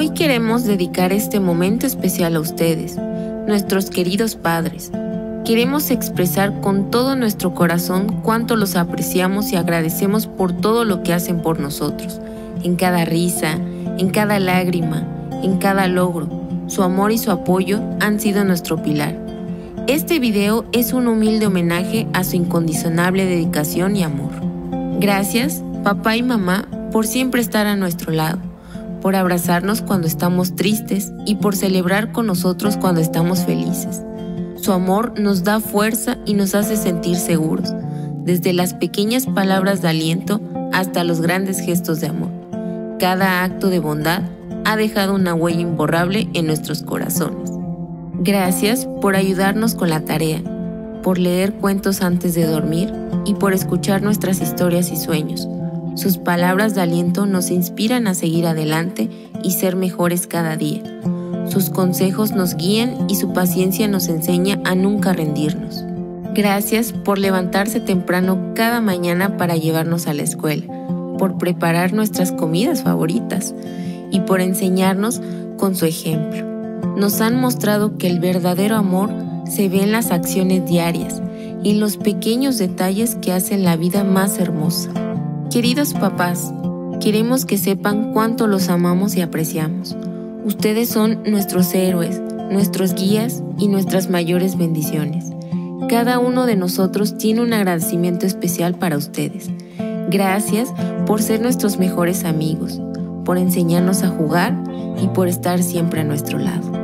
Hoy queremos dedicar este momento especial a ustedes, nuestros queridos padres. Queremos expresar con todo nuestro corazón cuánto los apreciamos y agradecemos por todo lo que hacen por nosotros, en cada risa, en cada lágrima, en cada logro. Su amor y su apoyo han sido nuestro pilar. Este video es un humilde homenaje a su incondicionable dedicación y amor. Gracias, papá y mamá, por siempre estar a nuestro lado por abrazarnos cuando estamos tristes y por celebrar con nosotros cuando estamos felices. Su amor nos da fuerza y nos hace sentir seguros, desde las pequeñas palabras de aliento hasta los grandes gestos de amor. Cada acto de bondad ha dejado una huella imborrable en nuestros corazones. Gracias por ayudarnos con la tarea, por leer cuentos antes de dormir y por escuchar nuestras historias y sueños sus palabras de aliento nos inspiran a seguir adelante y ser mejores cada día. Sus consejos nos guían y su paciencia nos enseña a nunca rendirnos. Gracias por levantarse temprano cada mañana para llevarnos a la escuela, por preparar nuestras comidas favoritas y por enseñarnos con su ejemplo. Nos han mostrado que el verdadero amor se ve en las acciones diarias y en los pequeños detalles que hacen la vida más hermosa. Queridos papás, queremos que sepan cuánto los amamos y apreciamos. Ustedes son nuestros héroes, nuestros guías y nuestras mayores bendiciones. Cada uno de nosotros tiene un agradecimiento especial para ustedes. Gracias por ser nuestros mejores amigos, por enseñarnos a jugar y por estar siempre a nuestro lado.